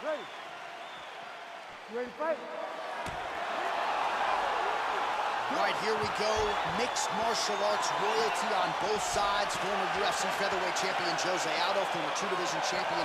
Ready. You ready to fight? All right, here we go. Mixed martial arts royalty on both sides. Former UFC featherweight champion Jose Aldo, former two-division champion